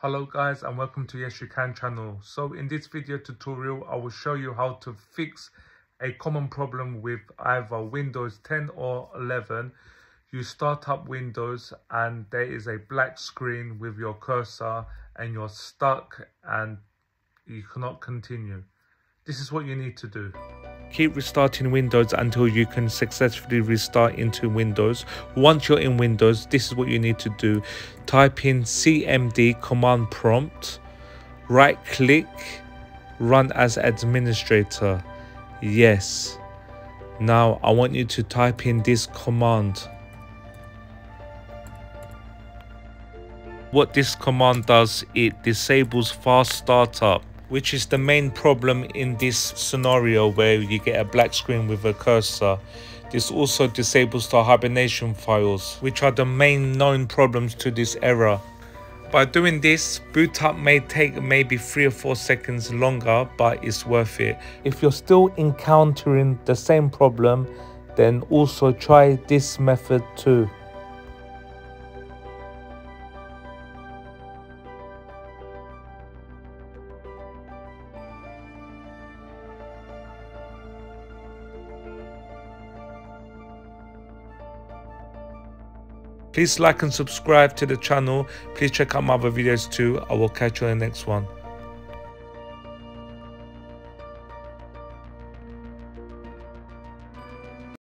Hello guys and welcome to Yes You Can channel. So in this video tutorial I will show you how to fix a common problem with either Windows 10 or 11. You start up Windows and there is a black screen with your cursor and you're stuck and you cannot continue. This is what you need to do. Keep restarting Windows until you can successfully restart into Windows. Once you're in Windows, this is what you need to do. Type in CMD command prompt, right click, run as administrator. Yes. Now I want you to type in this command. What this command does, it disables fast startup which is the main problem in this scenario where you get a black screen with a cursor. This also disables the hibernation files, which are the main known problems to this error. By doing this, boot up may take maybe 3 or 4 seconds longer, but it's worth it. If you're still encountering the same problem, then also try this method too. Please like and subscribe to the channel. Please check out my other videos too. I will catch you in the next one.